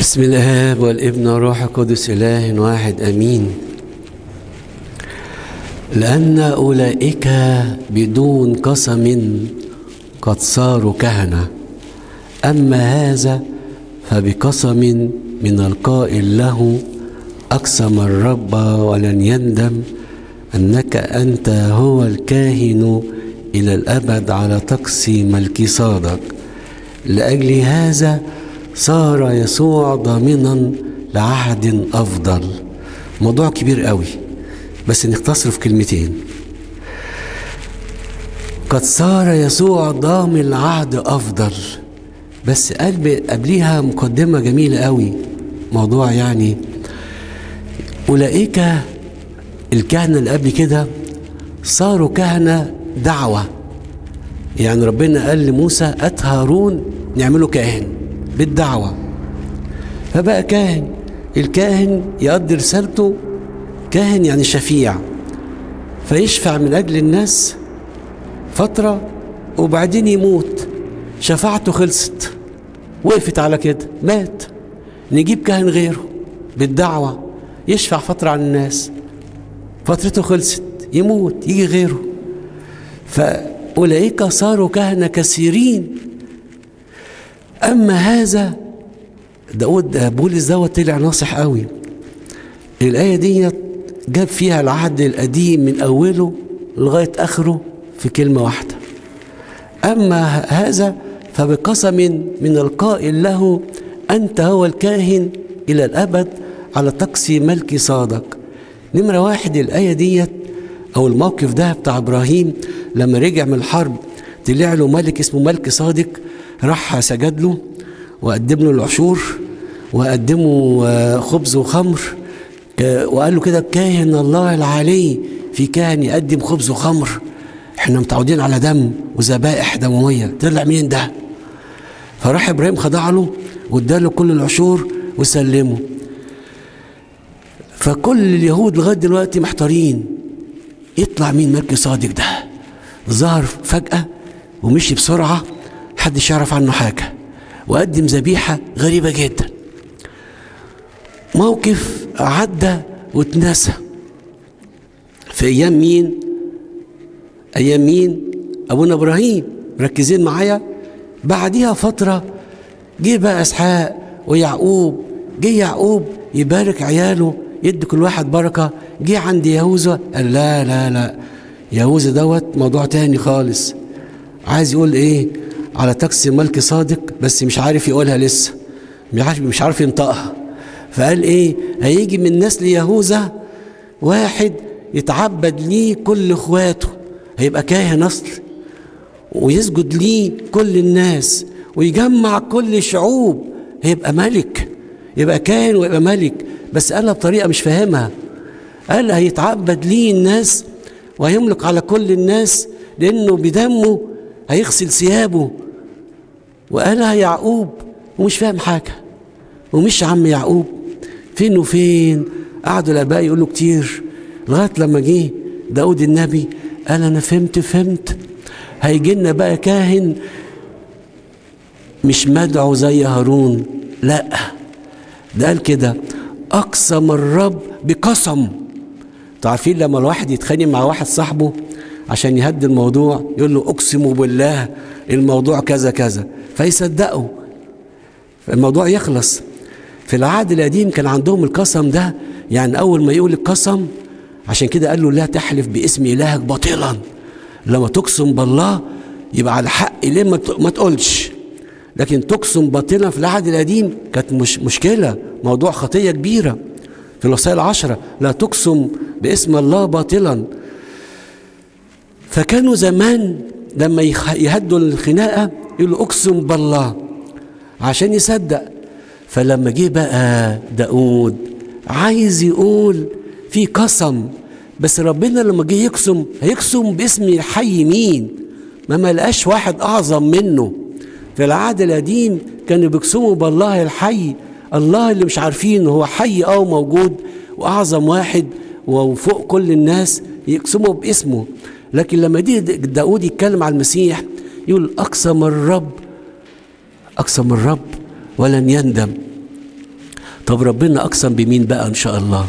بسم الاب والابن والروح القدس إله واحد آمين. لأن أولئك بدون قسم قد صاروا كهنة. أما هذا فبقسم من القائل له أقسم الرب ولن يندم أنك أنت هو الكاهن إلى الأبد على تقسي ملك صادق. لأجل هذا صار يسوع ضامنا لعهد أفضل. موضوع كبير قوي بس نختصره في كلمتين. قد صار يسوع ضامن لعهد أفضل بس قبليها مقدمة جميلة قوي. موضوع يعني أولئك الكهنة اللي قبل كده صاروا كهنة دعوة. يعني ربنا قال لموسى أت هارون نعمله كاهن. بالدعوة. فبقى كاهن. الكاهن يقضي رسالته كاهن يعني شفيع. فيشفع من أجل الناس فترة وبعدين يموت. شفاعته خلصت. وقفت على كده. مات. نجيب كاهن غيره بالدعوة. يشفع فترة عن الناس. فترته خلصت. يموت. يجي غيره. فأولئك صاروا كهنة كثيرين. أما هذا داود بولس دوت طلع ناصح قوي. الآية دي جاب فيها العهد القديم من أوله لغاية آخره في كلمة واحدة. أما هذا فبقسم من القائل له أنت هو الكاهن إلى الأبد على تقسي ملك صادق. نمرة واحد الآية ديت أو الموقف ده بتاع إبراهيم لما رجع من الحرب طلع له ملك اسمه ملك صادق راح سجد له وقدم له العشور وقدمه خبز وخمر. وقال له كده كاهن الله العلي في كاهن يقدم خبز وخمر. إحنا متعودين على دم وذبائح دمويه طلع مين ده؟ فراح إبراهيم خضع له واداله كل العشور وسلمه. فكل اليهود لغاية دلوقتي محتارين يطلع مين ملك صادق ده؟ ظهر فجأة ومشي بسرعة محدش يعرف عنه حاجة وقدم ذبيحة غريبة جدا. موقف عدى واتنسى. في أيام مين؟ أيام مين؟ أبونا إبراهيم مركزين معايا. بعديها فترة جه بقى إسحاق ويعقوب جه يعقوب يبارك عياله يدي كل واحد بركة. جه عند يهوذا قال لا لا لا. يهوذا دوت موضوع تاني خالص. عايز يقول إيه؟ على تاكسي ملك صادق بس مش عارف يقولها لسه. مش عارف ينطقها. فقال إيه؟ هيجي من نسل يهوذا واحد يتعبد ليه كل إخواته. هيبقى كاهن أصل. ويسجد ليه كل الناس. ويجمع كل الشعوب هيبقى ملك. يبقى كاهن ويبقى ملك. بس قالها بطريقة مش فاهمها. قال هيتعبد ليه الناس؟ وهيملك على كل الناس. لأنه بدمه هيغسل ثيابه. وقالها يعقوب ومش فاهم حاجة. ومش عم يعقوب. فين وفين؟ قعدوا الآباء يقولوا كتير. لغاية لما جه داود النبي قال أنا فهمت فهمت. هيجي لنا بقى كاهن مش مدعو زي هارون. لا. ده قال كده. أقسم الرب بقسم. تعرفين لما الواحد يتخانق مع واحد صاحبه عشان يهدي الموضوع يقول له أقسم بالله الموضوع كذا كذا. فيصدقوا. الموضوع يخلص. في العهد القديم كان عندهم القسم ده يعني أول ما يقول القسم عشان كده قال له لا تحلف باسم إلهك باطلا. لما تقسم بالله يبقى على حق ليه ما تقولش؟ لكن تقسم باطلا في العهد القديم كانت مش مشكلة موضوع خطية كبيرة. في الوصايا العشرة لا تقسم باسم الله باطلا. فكانوا زمان لما يهدوا الخناقة يقولوا أقسم بالله عشان يصدق. فلما جه بقى داود عايز يقول في قسم بس ربنا لما جه يقسم هيقسم باسم الحي مين؟ ما ملقاش واحد أعظم منه. في العهد القديم كانوا بيقسموا بالله الحي الله اللي مش عارفين هو حي أو موجود وأعظم واحد وفوق كل الناس يقسموا باسمه. لكن لما دي داود يتكلم على المسيح يقول أقسم الرب أقسم الرب ولن يندم. طب ربنا أقسم بمين بقى إن شاء الله؟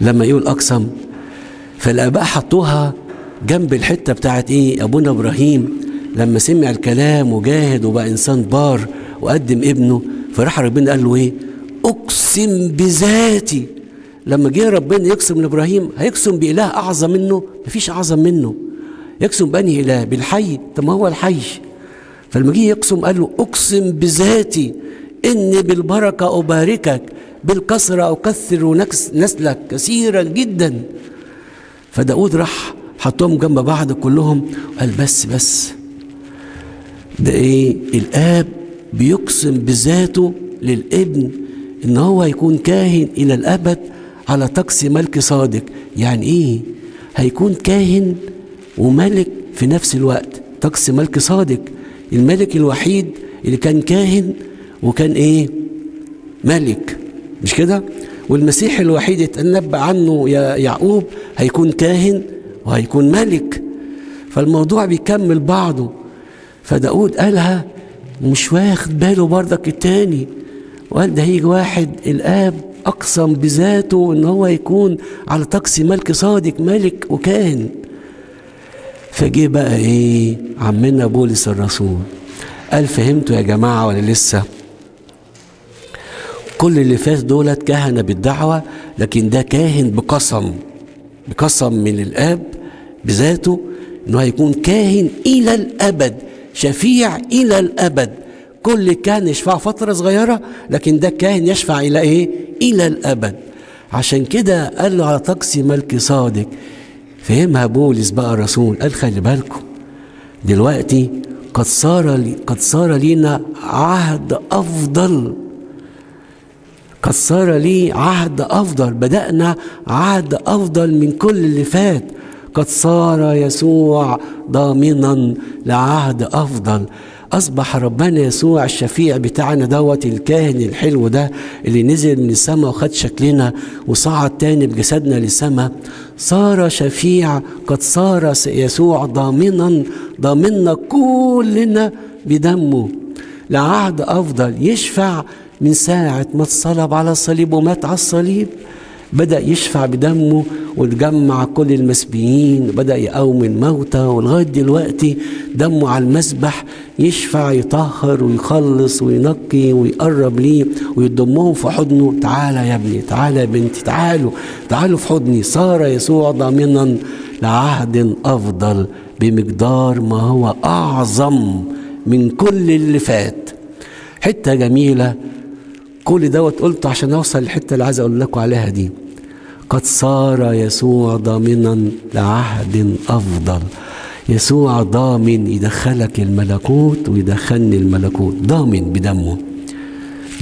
لما يقول أقسم فالآباء حطوها جنب الحتة بتاعت إيه؟ أبونا إبراهيم لما سمع الكلام وجاهد وبقى إنسان بار وقدم ابنه فراح ربنا قال له إيه؟ أقسم بذاتي. لما جه ربنا يقسم لإبراهيم هيقسم بإله أعظم منه؟ مفيش أعظم منه. يقسم بأنهي إله بالحي. طب ما هو الحي؟ فلما جه يقسم قال له أقسم بذاتي إني بالبركة أباركك بالكسرة أكثر نسلك كثيرا جدا. فداود راح حطهم جنب بعض كلهم قال بس بس. ده إيه؟ الآب بيقسم بذاته للابن إن هو يكون كاهن إلى الأبد على طقس ملك صادق. يعني إيه؟ هيكون كاهن وملك في نفس الوقت طقس ملك صادق الملك الوحيد اللي كان كاهن وكان إيه؟ ملك. مش كده؟ والمسيح الوحيد اتنبأ عنه يا يعقوب هيكون كاهن وهيكون ملك. فالموضوع بيكمل بعضه. فداود قالها مش واخد باله برضك التاني. وقال ده هيجي واحد الآب أقسم بذاته إن هو يكون على طقس ملك صادق ملك وكاهن. فجه بقى إيه عمنا بولس الرسول قال فهمتوا يا جماعة ولا لسه؟ كل اللي فات دولت كهنة بالدعوة لكن ده كاهن بقسم بقسم من الآب بذاته إنه هيكون كاهن إلى الأبد شفيع إلى الأبد. كل كان يشفع فترة صغيرة لكن ده كاهن يشفع إلى إيه؟ إلى الأبد. عشان كده قال له على طقس ملك صادق فهمها بولس بقى الرسول قال خلي بالكم دلوقتي قد صار قد صار لينا عهد أفضل. قد صار لي عهد أفضل بدأنا عهد أفضل من كل اللي فات. قد صار يسوع ضامنا لعهد أفضل. أصبح ربنا يسوع الشفيع بتاعنا دوت الكاهن الحلو ده اللي نزل من السماء وخد شكلنا وصعد تاني بجسدنا للسماء. صار شفيع قد صار يسوع ضامنا ضامنا كلنا بدمه. لعهد أفضل يشفع من ساعة ما اتصلب على الصليب ومات على الصليب. بدأ يشفع بدمه وتجمع كل المسبيين بدأ يقوم الموتى ولغاية دلوقتي دمه على المسبح يشفع يطهر ويخلص وينقي ويقرب ليه ويضمهم في حضنه تعالى يا ابني تعالى يا بنتي تعالوا تعالوا في حضني. صار يسوع ضامنا لعهد أفضل بمقدار ما هو أعظم من كل اللي فات. حتة جميلة كل دوت قلته عشان أوصل للحتة اللي عايز أقول لكم عليها دي. قد صار يسوع ضامنا لعهد أفضل. يسوع ضامن يدخلك الملكوت ويدخلني الملكوت. ضامن بدمه.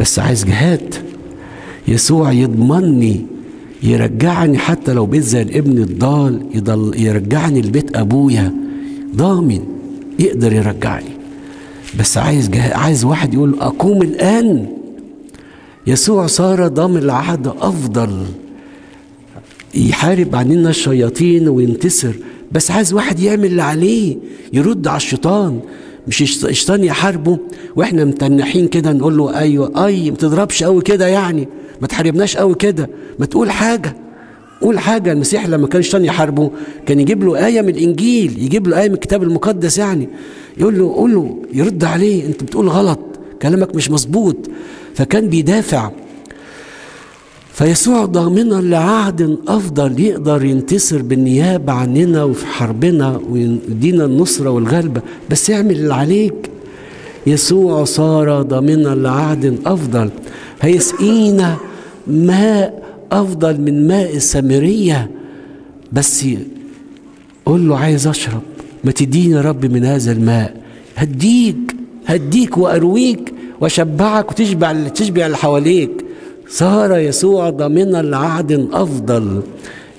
بس عايز جهاد. يسوع يضمني يرجعني حتى لو بيت زي الابن الضال يضل يرجعني لبيت أبويا. ضامن. يقدر يرجعني. بس عايز جهاد عايز واحد يقول أقوم الآن. يسوع صار ضامن العهد أفضل. يحارب عننا الشياطين وينتصر. بس عايز واحد يعمل اللي عليه يرد على الشيطان. مش الشيطان يحاربه وإحنا متنحين كده نقول له أيوه أي ما تضربش قوي كده يعني. ما تحاربناش قوي كده. ما تقول حاجة. قول حاجة. المسيح لما كان الشيطان يحاربه كان يجيب له آية من الإنجيل يجيب له آية من الكتاب المقدس يعني. يقول له قول له يرد عليه. أنت بتقول غلط. كلامك مش مظبوط. فكان بيدافع. فيسوع ضامنا لعهد أفضل يقدر ينتصر بالنيابة عننا وفي حربنا ويدينا النصره والغلبة. بس اعمل اللي عليك. يسوع صار ضامنا لعهد أفضل. هيسقينا ماء أفضل من ماء السامرية. بس قول له عايز أشرب. ما تديني يا رب من هذا الماء. هديك. هديك وأرويك. واشبعك وتشبع تشبع اللي حواليك. صار يسوع ضامنا لعهد افضل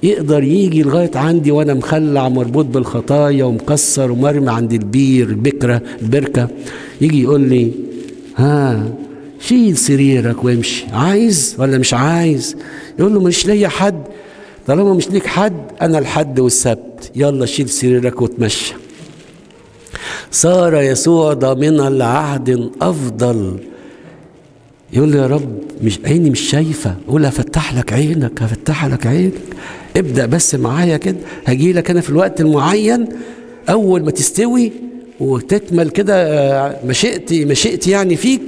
يقدر يجي لغاية عندي وأنا مخلع مربوط بالخطايا ومكسر ومرمي عند البير البكره البركة. يجي يقول لي ها شيل سريرك وامشي. عايز ولا مش عايز؟ يقول له مش ليا حد. طالما مش ليك حد أنا الحد والسبت. يلا شيل سريرك وتمشى صار يسوع ضامنا لعهد افضل يقول له يا رب مش عيني مش شايفة. قول هفتح لك عينك هفتح لك عينك. ابدأ بس معايا كده. هجي لك أنا في الوقت المعين. أول ما تستوي وتكمل كده مشيئتي مشيئتي يعني فيك.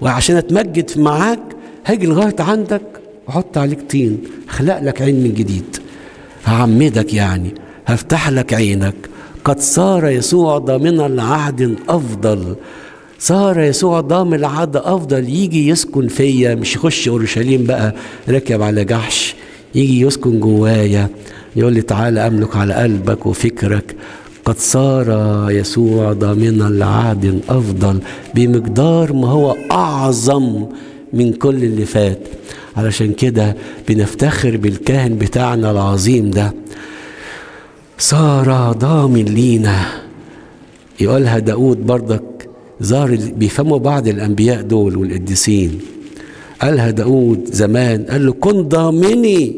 وعشان أتمجد معاك هاجي لغاية عندك. وأحط عليك طين. خلق لك عين من جديد. هعمدك يعني. هفتح لك عينك. قد صار يسوع ضامنا لعهد أفضل. صار يسوع ضامن العهد أفضل. يجي يسكن فيا. مش يخش أورشليم بقى راكب على جحش. يجي يسكن جوايا. يقول لي تعالى أملك على قلبك وفكرك. قد صار يسوع ضامنا لعهد أفضل بمقدار ما هو أعظم من كل اللي فات. علشان كده بنفتخر بالكاهن بتاعنا العظيم ده. صار ضامن لينا. يقولها داود برضك ظهر بيفهموا بعض الأنبياء دول والقديسين. قالها داود زمان قال له كن ضامني.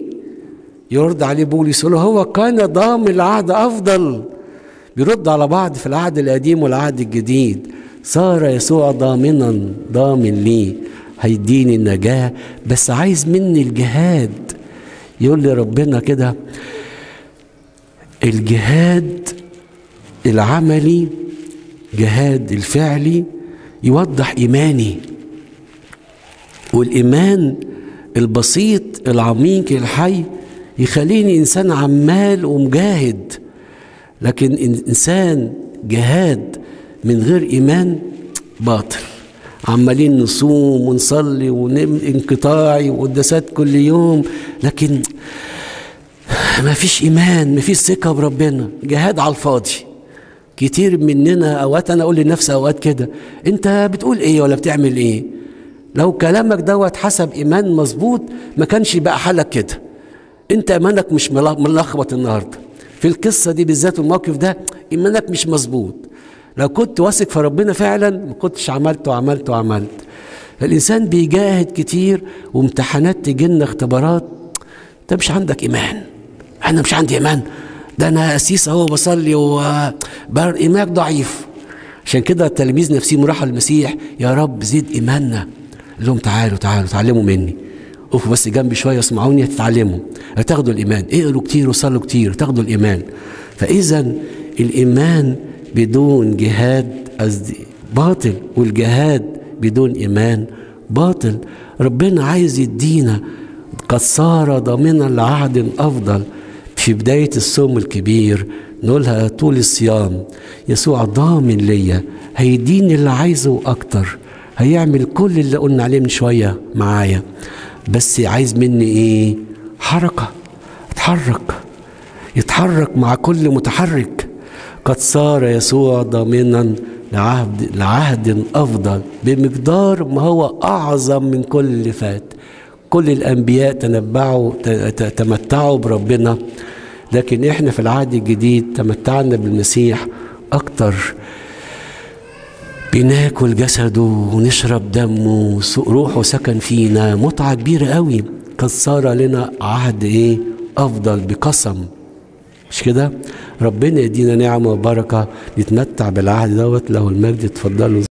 يرد عليه بولس يقول هو كان ضامن العهد أفضل. بيرد على بعض في العهد القديم والعهد الجديد. صار يسوع ضامنا ضامن لي. هيديني النجاة بس عايز مني الجهاد. يقول لي ربنا كده الجهاد العملي جهاد الفعلي يوضح إيماني. والإيمان البسيط العميق الحي يخليني إنسان عمال ومجاهد. لكن إنسان جهاد من غير إيمان باطل. عمالين نصوم ونصلي ونم انقطاعي وقداسات كل يوم. لكن ما فيش إيمان ما فيش ثقة بربنا. جهاد على الفاضي. كتير مننا أوقات أنا أقول لنفسي أوقات كده أنت بتقول إيه ولا بتعمل إيه؟ لو كلامك دوت حسب إيمان مظبوط ما كانش بقى حالك كده. أنت إيمانك مش ملخبط النهارده. في القصة دي بالذات والموقف ده إيمانك مش مظبوط. لو كنت واثق في ربنا فعلا ما كنتش عملت وعملت وعملت. الإنسان بيجاهد كتير وامتحانات تجينا اختبارات انت مش عندك إيمان. أنا مش عندي ايمان. ده أنا قسيس اهو بصلي وايمانك ضعيف. عشان كده التلاميذ نفسهم راحوا المسيح يا رب زيد ايماننا. قال لهم تعالوا تعالوا تعلموا مني. اقفوا بس جنبي شوية اسمعوني هتتعلموا هتاخدوا الإيمان. اقروا كتير وصلوا كتير تاخدوا الإيمان. فإذا الإيمان بدون جهاد قصدي باطل والجهاد بدون إيمان باطل. ربنا عايز يدينا قد صار ضامنا لعهد أفضل. في بداية الصوم الكبير نقولها طول الصيام. يسوع ضامن ليا هيديني اللي عايزه أكتر. هيعمل كل اللي قلنا عليه من شوية معايا. بس عايز مني إيه؟ حركة. أتحرك. يتحرك مع كل متحرك. قد صار يسوع ضامنا لعهد لعهد أفضل بمقدار ما هو أعظم من كل اللي فات. كل الأنبياء تنبعوا تمتعوا بربنا. لكن إحنا في العهد الجديد تمتعنا بالمسيح أكتر. بناكل جسده ونشرب دمه روحه سكن فينا متعة كبيرة قوي. قد صار لنا عهد إيه؟ أفضل بقسم. مش كده؟ ربنا يدينا نعمة وبركة نتمتع بالعهد دوت. له المجد اتفضلوا.